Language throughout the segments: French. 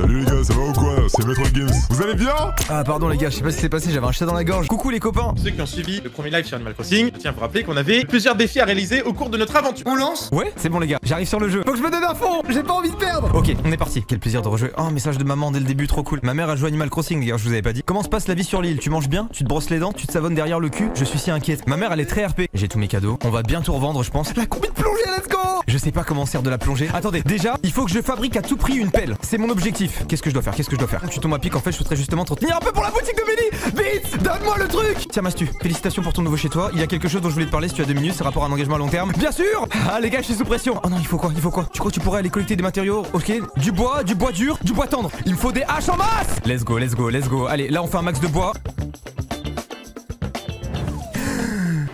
Salut les gars, ça va ou quoi C'est Maître Games. Vous allez bien Ah pardon les gars, je sais pas ce qui s'est passé, j'avais un chat dans la gorge. Coucou les copains ceux qui ont suivi le premier live sur Animal Crossing, je tiens à vous rappeler qu'on avait plusieurs défis à réaliser au cours de notre aventure. On lance Ouais, c'est bon les gars, j'arrive sur le jeu. Faut que je me donne à fond, j'ai pas envie de perdre Ok, on est parti. Quel plaisir de rejouer. Oh, message de maman dès le début, trop cool. Ma mère a joué Animal Crossing, les gars, je vous avais pas dit. Comment se passe la vie sur l'île? Tu manges bien? Tu te brosses les dents? Tu te savonnes derrière le cul? Je suis si inquiète. Ma mère elle est très RP. J'ai tous mes cadeaux. On va bientôt revendre, je pense. La combi de plongée, let's go Je sais pas comment sert de la plongée. Attendez, déjà, il faut que je fabrique à tout prix une pelle. C'est mon objectif. Qu'est-ce que je dois faire? Qu'est-ce que je dois faire? Tu tombes à pic, en fait, je souhaiterais justement te retenir un peu pour la boutique de Mélie Vite Donne-moi le truc Tiens, Mastu, félicitations pour ton nouveau chez toi. Il y a quelque chose dont je voulais te parler si tu as deux minutes, c'est rapport à un engagement à long terme. Bien sûr Ah, les gars, je suis sous pression. Oh non, il faut quoi? Il faut quoi? Tu crois que tu pourrais aller collecter des matériaux? Ok, du bois, du bois dur, du bois tendre. Il me faut des haches en masse Let's go, let's go, let's go. Allez, là, on fait un max de bois.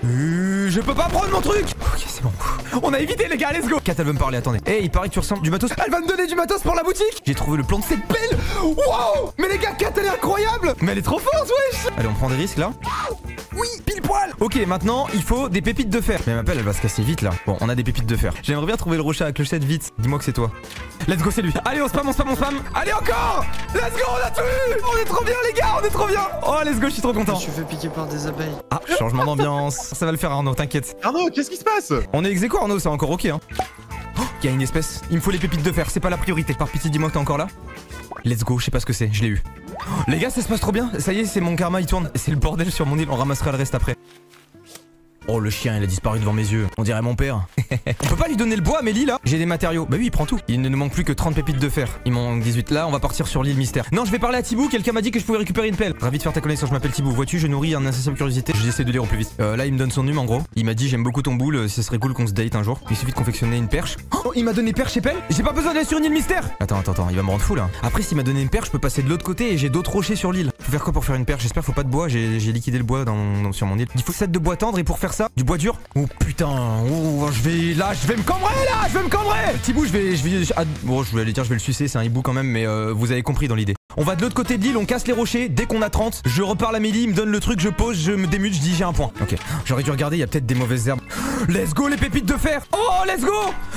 Euh, Je peux pas prendre mon truc On a évité les gars let's go. Kat elle veut me parler attendez. Eh il paraît que tu ressembles du matos. Elle va me donner du matos pour la boutique. J'ai trouvé le plan de cette pelle Wow. Mais les gars Kat elle est incroyable. Mais elle est trop forte wesh. Allez on prend des risques là poil Ok, maintenant, il faut des pépites de fer. Mais ma pelle, elle va se casser vite, là. Bon, on a des pépites de fer. J'aimerais bien trouver le rocher à clochette vite. Dis-moi que c'est toi. Let's go, c'est lui. Allez, on spam, on spam, on spam. Allez, encore Let's go, on a tout eu On est trop bien, les gars, on est trop bien Oh, let's go, je suis trop content. Je suis fait piquer par des abeilles. Ah, changement d'ambiance. Ça va le faire, Arnaud, t'inquiète. Arnaud, qu'est-ce qui se passe? On est ex aequo, Arnaud, c'est encore ok, hein. Oh, il y a une espèce. Il me faut les pépites de fer, c'est pas la priorité. Par pitié, dis-moi que t'es encore là. Let's go, je sais pas ce que c'est, je l'ai eu. Les gars, ça se passe trop bien. Ça y est, c'est mon karma, il tourne. C'est le bordel sur mon île, on ramassera le reste après. Oh le chien il a disparu devant mes yeux, on dirait mon père. on peut pas lui donner le bois Mélie là? J'ai des matériaux. Bah oui il prend tout. Il ne nous manque plus que 30 pépites de fer. Il m'en manque 18 là, on va partir sur l'île mystère. Non je vais parler à Thibou, quelqu'un m'a dit que je pouvais récupérer une pelle. Ravi de faire ta connaissance, je m'appelle Thibou. Vois-tu, je nourris un incessable curiosité. J'essaie de lire au plus vite. Euh, là il me donne son numéro en gros. Il m'a dit j'aime beaucoup ton boule, ce serait cool qu'on se date un jour. Il suffit de confectionner une perche. Oh il m'a donné perche et pelle? J'ai pas besoin d'aller sur une île mystère Attends attends attends, il va me rendre fou là. Après s'il m'a donné une perche, je peux passer de l'autre côté et j'ai d'autres rochers sur l'île. Faut faire quoi pour faire une perche J'espère faut pas de bois, j'ai liquidé le bois dans, dans- sur mon île. Il faut 7 de bois tendre et pour faire ça, du bois dur. Oh putain, oh, je vais là, je vais me cambrer là, je vais me cambrer. Thibou, je vais, je vais, ah, bon, je aller dire, je vais le sucer, c'est un hibou quand même, mais euh, vous avez compris dans l'idée. On va de l'autre côté de l'île, on casse les rochers. Dès qu'on a 30, je reparle à Mélie, il me donne le truc, je pose, je me démute, je dis j'ai un point. Ok, j'aurais dû regarder, il y a peut-être des mauvaises herbes. Let's go les pépites de fer. Oh, let's go.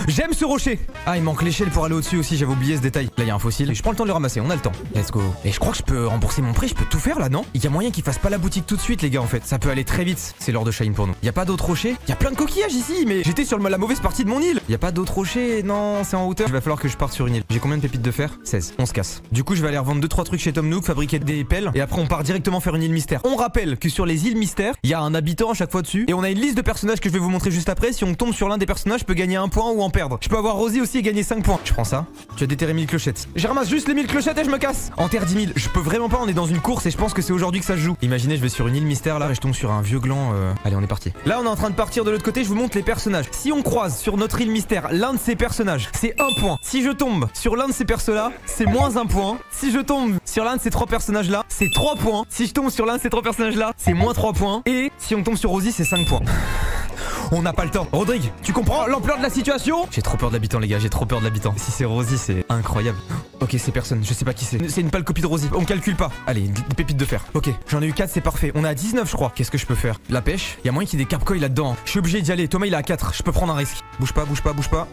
J'aime ce rocher. Ah, il manque l'échelle pour aller au-dessus aussi, j'avais oublié ce détail. Là, il y a un fossile. Je prends le temps de le ramasser, on a le temps. Let's go. Et je crois que je peux rembourser mon prêt, je peux tout faire là, non? Il y a moyen qu'il fasse pas la boutique tout de suite, les gars, en fait. Ça peut aller très vite. C'est l'heure de Shine pour nous. Il y a pas d'autres rochers? Il y a plein de coquillages ici, mais j'étais sur la mauvaise partie de mon île. Il y a pas d'autres rochers? Non, c'est en hauteur. Il va falloir que je parte sur une île. J'ai combien de pépites de fer? 16. On se casse. Du coup, je vais aller 2-3 trucs chez Tom Nook, fabriquer des pelles, et après on part directement faire une île mystère. On rappelle que sur les îles mystères, il y a un habitant à chaque fois dessus, et on a une liste de personnages que je vais vous montrer juste après. Si on tombe sur l'un des personnages, je peux gagner un point ou en perdre. Je peux avoir Rosie aussi et gagner 5 points. Je prends ça. Tu as déterré 1000 clochettes. Je ramasse juste les 1000 clochettes et je me casse. En terre 10 000. Je peux vraiment pas, on est dans une course et je pense que c'est aujourd'hui que ça se joue. Imaginez, je vais sur une île mystère là et je tombe sur un vieux gland. euh, Allez, on est parti. Là, on est en train de partir de l'autre côté, je vous montre les personnages. Si on croise sur notre île mystère l'un de ces personnages, c'est un point. Si je tombe sur l'un de ces persos là, c'est moins un point. Si je tombe sur l'un de ces trois personnages là, c'est 3 points. Si je tombe sur l'un de ces trois personnages là, c'est moins 3 points. Et si on tombe sur Rosie, c'est 5 points. On n'a pas le temps. Rodrigue, tu comprends l'ampleur de la situation? J'ai trop peur de l'habitant, les gars. J'ai trop peur de l'habitant. Si c'est Rosie, c'est incroyable. Ok, c'est personne. Je sais pas qui c'est. C'est une pâle copie de Rosie. On calcule pas. Allez, des des pépites de fer. Ok, j'en ai eu 4, c'est parfait. On est à 19, je crois. Qu'est-ce que je peux faire? La pêche? Il y a moyen qu'il y ait des carpcoils là-dedans. Je suis obligé d'y aller. Thomas, il est à 4. Je peux prendre un risque. Bouge pas, bouge pas, bouge pas.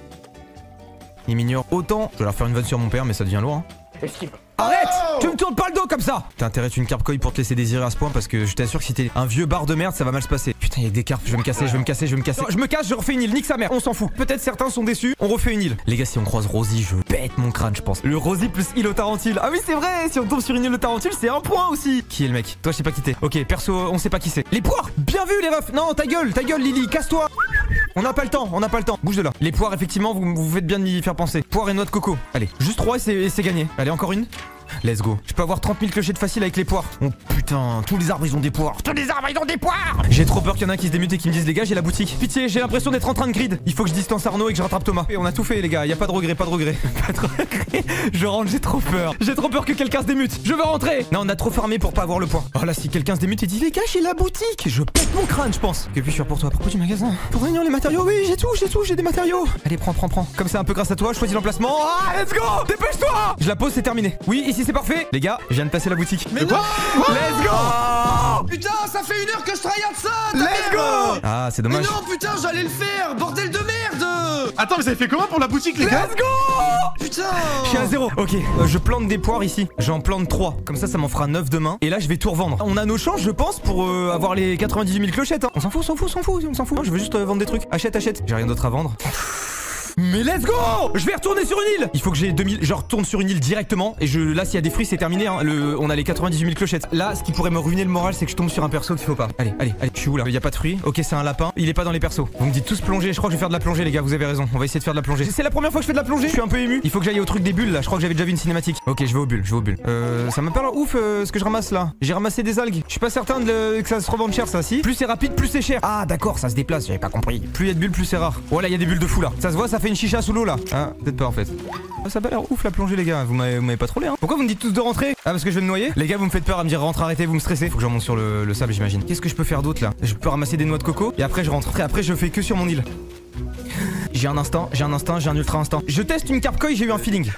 Il m'ignore autant. Je vais leur faire une vanne sur mon père, mais ça devient lourd. hein. Arrête Tu me tournes pas le dos comme ça T'as intérêt une carpcoil pour te laisser désirer à ce point parce que je t'assure que si t'es un vieux bar de merde, ça va mal se passer. Putain, y'a des carpes, je vais me casser, je vais me casser, je vais me casser. Non, je me casse, je refais une île, nique sa mère, on s'en fout. Peut-être certains sont déçus, on refait une île. Les gars, si on croise Rosie, je pète mon crâne, je pense. Le Rosie plus île au tarentule. Ah oui, c'est vrai, si on tombe sur une île au tarentule, c'est un point aussi. Qui est le mec? Toi, je sais pas qui t'es. Ok, perso, on sait pas qui c'est. Les poires Bien vu, les refs Non, ta gueule, ta gueule, Lily, casse-toi on n'a pas le temps, on n'a pas le temps. Bouge de là. Les poires, effectivement, vous, vous faites bien de m'y faire penser. Poires et noix de coco. Allez, juste 3 et c'est- et c'est gagné. Allez, encore une. Let's go. Je peux avoir 30 000 clochettes faciles avec les poires. Oh putain, tous les arbres ils ont des poires. Tous les arbres ils ont des poires J'ai trop peur qu'il y en a un qui se démute et qui me disent les gars, j'ai la boutique. Pitié, j'ai l'impression d'être en train de grid. Il faut que je distance Arnaud et que je rattrape Thomas. Et on a tout fait les gars, y a pas de regret, pas de regret. Pas de regret. Je rentre, j'ai trop peur. J'ai trop peur que quelqu'un se démute. Je veux rentrer. Non, on a trop farmé pour pas avoir le point. Oh là, si quelqu'un se démute et dit les gars, j'ai la boutique, je pète mon crâne, je pense. Que puis-je faire pour toi? À propos du magasin Pour réunir les matériaux, oui, j'ai tout, j'ai tout, j'ai des matériaux. Allez, prends, prends, prends. Comme c'est un peu grâce à toi, choisis l'emplacement. Ah, let's go Dépêche-toi Je la pose, c'est terminé. Oui, ici c'est parfait. Les gars, je viens de passer la boutique. Mais De quoi Let's go Putain, ça fait une heure que je tryhard ça ta Let's go Ah, c'est Mais dommage. non, putain, j'allais le faire Bordel de merde Attends, mais vous avez fait comment pour la boutique, les gars Let's go Putain Je suis à zéro. Ok, euh, je plante des poires ici. J'en plante 3. Comme ça, ça m'en fera 9 demain. Et là, je vais tout revendre. On a nos chances, je pense, pour euh, avoir les 98 000 clochettes. hein. On s'en fout, on s'en fout, on s'en fout, on s'en fout. Je veux juste euh, vendre des trucs. Achète, achète. J'ai rien d'autre à vendre. Mais let's go Je vais retourner sur une île Il faut que j'ai 2000... Je retourne sur une île directement. Et je... là, s'il y a des fruits, c'est terminé. hein. On a les 98 000 clochettes. Là, ce qui pourrait me ruiner le moral, c'est que je tombe sur un perso qu'il faut pas. Allez, allez, allez. Je suis où là? Il y a pas de fruits? Ok, c'est un lapin. Il est pas dans les persos. Vous me dites tous plonger. Je crois que je vais faire de la plongée, les gars. Vous avez raison. On va essayer de faire de la plongée. C'est la première fois que je fais de la plongée. Je suis un peu ému. Il faut que j'aille au truc des bulles là. Je crois que j'avais déjà vu une cinématique. Ok, je vais aux bulles. Je vais aux bulles. Euh, ça pas l'air ouf euh, ce que je ramasse là. J'ai ramassé des algues. Je suis pas certain de que ça se revende cher ça. Si. Plus c'est rapide, plus c'est cher. Ah d'accord, ça se déplace. J'avais pas compris. Plus il y a de bulles de fou là. Ça se voit, ça fait une chicha sous l'eau là. Ah, peut-être pas en fait. Ah, ça a pas l'air ouf la plongée les gars, vous m'avez pas trollé hein. Pourquoi vous me dites tous de rentrer Ah parce que je vais me noyer Les gars vous me faites peur à me dire rentre arrêtez, vous me stressez. Faut que je remonte sur le, le sable j'imagine. Qu'est-ce que je peux faire d'autre là Je peux ramasser des noix de coco et après je rentre. Après, je fais que sur mon île. J'ai un instant, j'ai un instinct, j'ai un ultra instinct. Je teste une carpe j'ai eu un feeling.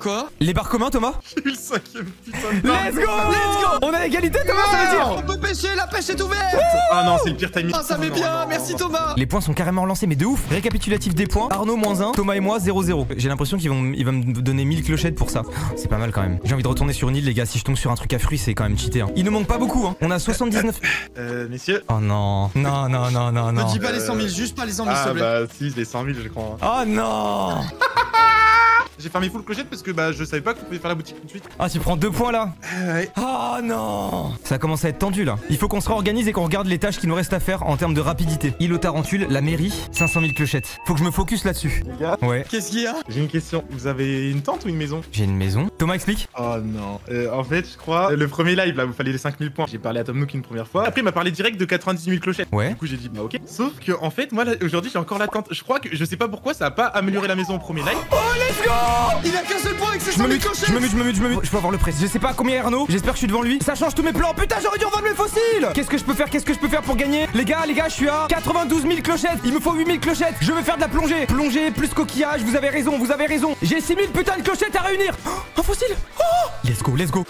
Quoi Les barres communs Thomas J'ai eu le cinquième putain de barre. Let's go Let's go On a égalité Thomas ça veut dire On peut pêcher, la pêche est ouverte Ah non, c'est le pire timing. Ah ça met bien, merci Thomas Les points sont carrément relancés, mais de ouf. Récapitulatif des points. Arnaud moins 1, Thomas et moi 0-0. J'ai l'impression qu'ils vont, ils vont me donner 1000 clochettes pour ça. C'est pas mal quand même. J'ai envie de retourner sur une île, les gars. Si je tombe sur un truc à fruits, c'est quand même cheaté. Hein. Il nous manque pas beaucoup. Hein. On a 79. Euh, messieurs. Oh non. Non, non, non, non, Ne non. dis pas les 100 000, juste pas les 100 000 s'il Ah te plaît. bah si, les 100 000 je crois. Oh non J'ai fermé full clochette parce que bah je savais pas qu'on pouvait faire la boutique tout de suite. Ah, tu prends deux points là ouais. Oh non Ça commence à être tendu là. Il faut qu'on se réorganise et qu'on regarde les tâches qu'il nous reste à faire en termes de rapidité. Île aux tarentules, la mairie, 500 000 clochettes. Faut que je me focus là-dessus. Les gars, Ouais. Qu'est-ce qu'il y a j'ai une question. Vous avez une tente ou une maison? J'ai une maison. Thomas explique Oh non. Euh, en fait, je crois, euh, le premier live là, vous fallait les 5000 points. J'ai parlé à Tom Nook une première fois. Après, il m'a parlé direct de 90 000 clochettes. Ouais. Du coup, j'ai dit bah ok. Sauf que en fait, moi là, aujourd'hui, j'ai encore la tente. Je crois que je sais pas pourquoi ça a pas amélioré la maison au premier live. Let's go Il a qu'un seul point avec ses Je 100 me 000 mute, je me mute, je me mute, je me mute. Je peux avoir le press. Je sais pas combien est Arnaud. J'espère que je suis devant lui. Ça change tous mes plans. Putain, j'aurais dû revendre mes fossiles. Qu'est-ce que je peux faire? Qu'est-ce que je peux faire pour gagner? Les gars, les gars, je suis à 92 000 clochettes. Il me faut 8 000 clochettes. Je veux faire de la plongée. Plongée plus coquillage. Vous avez raison, vous avez raison. J'ai 6 000 putains de clochettes à réunir. Oh, un fossile. Oh Let's go, let's go.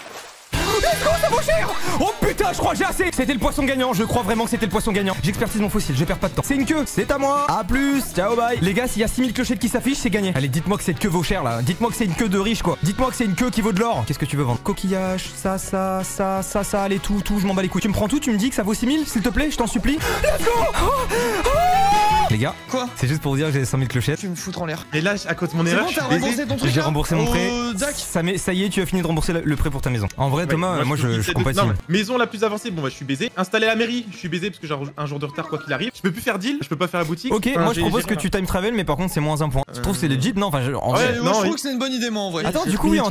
Let's go, ça vaut cher Oh putain, je crois que j'ai assez C'était le poisson gagnant, je crois vraiment que c'était le poisson gagnant. J'expertise mon fossile, je perds pas de temps. C'est une queue, c'est à moi A plus, ciao bye Les gars, s'il y a 6000 clochettes qui s'affichent, c'est gagné. Allez, dites-moi que cette queue vaut cher là. Dites-moi que c'est une queue de riche quoi. Dites-moi que c'est une queue qui vaut de l'or. Qu'est-ce que tu veux vendre? Coquillage, ça, ça, ça, ça, ça, allez, tout, tout, je m'en bats les couilles. Tu me prends tout, tu me dis que ça vaut 6000, s'il te plaît, je t'en supplie. Let's go Oh, oh Les gars, Quoi? c'est juste pour vous dire que j'ai 100 000 clochettes. Tu me foutre en l'air. Et là, à cause de mon erreur, bon, je t'as suis baisé. remboursé ton truc J'ai là remboursé mon prêt. Ça, ça y est, tu as fini de rembourser le- prêt pour ta maison. En vrai, Ouais, Thomas, moi, je, je compatis. Maison la plus avancée, bon bah je suis baisé. Installer la mairie, je suis baisé parce que j'ai un jour de retard quoi qu'il arrive. Je peux plus faire deal, je peux pas faire la boutique. Ok, Enfin, moi je propose que tu time travel, mais par contre c'est moins un point. Tu trouves que c'est legit Non, enfin, je- en Ouais, vrai- Ouais, moi, non, je trouve que c'est une bonne idée moi en vrai. Attends, du coup, oui, en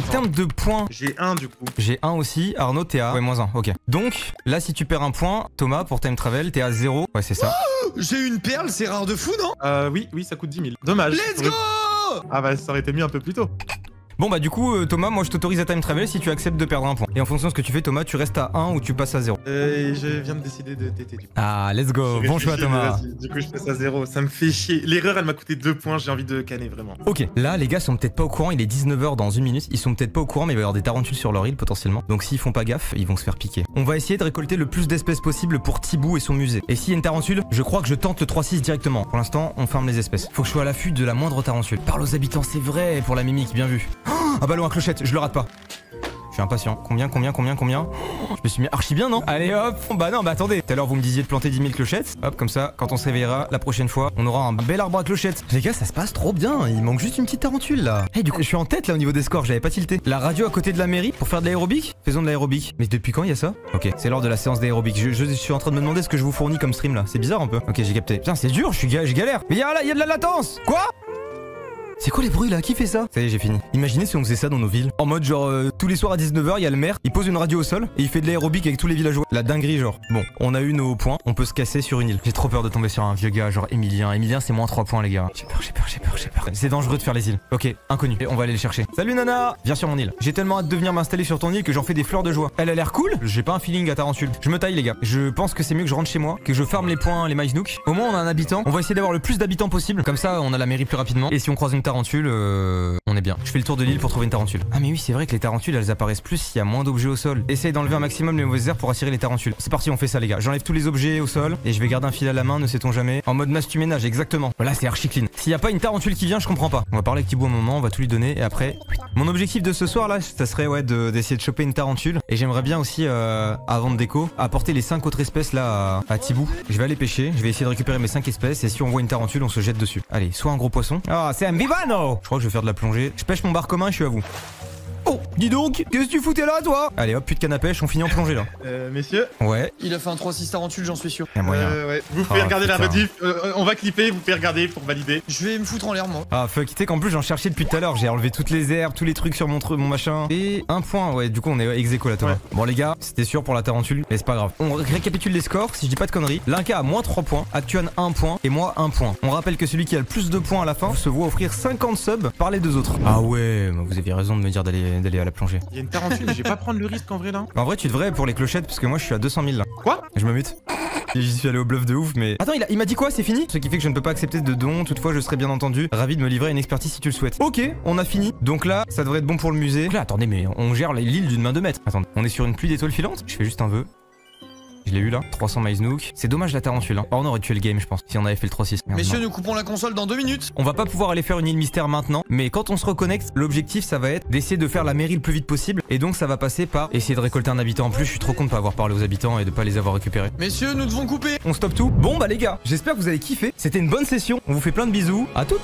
termes de points, J'ai un du coup. j'ai un aussi. Arnaud, t'es à. Ouais, moins un, ok. Donc, là, si tu perds un point, Thomas, pour time travel, t'es à 0. Ouais, c'est ça. J'ai une perle, c'est rare de fou non? Euh, oui, oui, ça coûte 10 000. Dommage. Let's go Ah bah ça aurait été mieux un peu plus tôt. Bon, bah, du coup, euh, Thomas, moi je t'autorise à time travel si tu acceptes de perdre un point. Et en fonction de ce que tu fais, Thomas, tu restes à 1 ou tu passes à 0. Euh, je viens de décider de TT du coup. Ah, let's go. Bon choix, Thomas. Du coup, je passe à 0. Ça me fait chier. L'erreur, elle m'a coûté 2 points. J'ai envie de canner vraiment. Ok, là les gars sont peut-être pas au courant, il est 19h dans une minute, ils sont peut-être pas au courant mais il va y avoir des tarentules sur leur île potentiellement. Donc s'ils font pas gaffe, ils vont se faire piquer. On va essayer de récolter le plus d'espèces possible pour Thibou et son musée. Et s'il y a une tarentule, je crois que je tente le 3-6 directement. Pour l'instant, on ferme les espèces. Faut que je sois à l'affût de la moindre tarentule. Parle aux habitants, c'est vrai pour la mimique, bien vu. Oh, un ballon à clochette, je le rate pas. Je suis impatient. Combien, combien, combien, combien Oh, Je me suis mis archi bien, non Allez hop Bah non, bah attendez. Tout à l'heure, vous me disiez de planter 10 000 clochettes. Hop, comme ça, quand on se réveillera la prochaine fois, on aura un bel arbre à clochettes. Les gars, ça se passe trop bien. Il manque juste une petite tarentule là. Eh, du coup, je suis en tête là au niveau des scores. J'avais pas tilté. La radio à côté de la mairie pour faire de l'aérobic Faisons de l'aérobic. Mais depuis quand il y a ça Ok, c'est lors de la séance d'aérobic. Je, je suis en train de me demander ce que je vous fournis comme stream là. C'est bizarre un peu. Ok, j'ai capté. Putain, c'est dur, je suis ga- je galère. Mais il y a là, il y a de la latence. Quoi c'est quoi les bruits là? Qui fait ça? Ça y est, j'ai fini. Imaginez si on faisait ça dans nos villes. En mode genre euh, tous les soirs à 19h, il y a le maire, il pose une radio au sol et il fait de l'aérobic avec tous les villageois. La dinguerie genre. Bon, on a eu nos points, on peut se casser sur une île. J'ai trop peur de tomber sur un vieux gars genre Emilien. Emilien c'est moins 3 points les gars. J'ai peur, j'ai peur, j'ai peur, j'ai peur. C'est dangereux de faire les îles. Ok, inconnu. Et on va aller le chercher. Salut Nana Viens sur mon île. J'ai tellement hâte de venir m'installer sur ton île que j'en fais des fleurs de joie. Elle a l'air cool J'ai pas un feeling à tarentule. Je me taille les gars. Je pense que c'est mieux que je rentre chez moi, que je farme les points, les maïs. Au moins on a un habitant. On va essayer d'avoir le plus d'habitants possible. Comme ça on a la mairie plus rapidement. Et si on croise une tarentule. On est bien. Je fais le tour de l'île pour trouver une tarentule. Ah mais oui, c'est vrai que les tarentules, elles apparaissent plus s'il y a moins d'objets au sol. Essaye d'enlever un maximum les mauvaises herbes pour attirer les tarentules. C'est parti, on fait ça les gars. J'enlève tous les objets au sol et je vais garder un fil à la main, ne sait-on jamais. En mode masse ménage, exactement. Voilà, c'est archi clean. S'il y a pas une tarentule qui vient, je comprends pas. On va parler avec Thibaut un moment, on va tout lui donner et après. Mon objectif de ce soir là, ça serait ouais de- d'essayer de, choper une tarentule. Et j'aimerais bien aussi, euh, avant de déco, apporter les 5 autres espèces là à, à Thibaut. Je vais aller pêcher, je vais essayer de récupérer mes 5 espèces et si on voit une tarentule, on se jette dessus. Allez, soit un gros poisson. Ah, c'est un vivano Je crois que je vais faire de la plongée. Je pêche mon bar commun et je suis à vous. Oh, dis donc, qu'est-ce que tu foutais là toi? Allez hop, plus de canne à pêche, on finit en plongée là. Euh, messieurs, Ouais, Il a fait un 3-6 tarentule, j'en suis sûr. y a moyen. euh, ouais. vous pouvez Ah, regarder la rediff. Euh, on va clipper, vous pouvez regarder pour valider. Je vais me foutre en l'air, moi. Ah fuck, tu sais qu'en plus j'en cherchais depuis tout à l'heure, j'ai enlevé toutes les herbes, tous les trucs sur mon, tru- mon machin. Et un point, ouais, du coup on est ex aequo là Thomas. Ouais. Bon les gars, c'était sûr pour la tarentule, mais c'est pas grave. On récapitule les scores, si je dis pas de conneries. Linka a moins 3 points, Actuan 1 point et moi 1 point. On rappelle que celui qui a le plus de points à la fin se voit offrir 50 subs par les deux autres. Ah ouais, vous aviez raison de me dire d'aller d'aller à la plongée. Il y a une tarentule, mais je vais pas prendre le risque en vrai là. En vrai tu devrais pour les clochettes parce que moi je suis à 200 000 là. Quoi? Je me mute. Et J'y suis allé au bluff de ouf, mais. Attends, il a- il m'a dit quoi? C'est fini? Ce qui fait que je ne peux pas accepter de dons. Toutefois, je serais bien entendu ravi de me livrer à une expertise si tu le souhaites. Ok, on a fini. Donc là, ça devrait être bon pour le musée. Donc là, attendez, mais on gère l'île d'une main de maître. Attendez, on est sur une pluie d'étoiles filantes? Je fais juste un vœu. Je l'ai eu là, 300 Miles Nook. C'est dommage la tarentule. Hein. Oh, on aurait tué le game, je pense, si on avait fait le 3-6. Merde, Messieurs, non. nous coupons la console dans deux minutes. On va pas pouvoir aller faire une île mystère maintenant, mais quand on se reconnecte, l'objectif ça va être d'essayer de faire la mairie le plus vite possible. Et donc ça va passer par essayer de récolter un habitant en plus. Je suis trop con de pas avoir parlé aux habitants et de pas les avoir récupérés. Messieurs, nous devons couper. On stoppe tout. Bon bah les gars, j'espère que vous avez kiffé. C'était une bonne session. On vous fait plein de bisous. À toutes.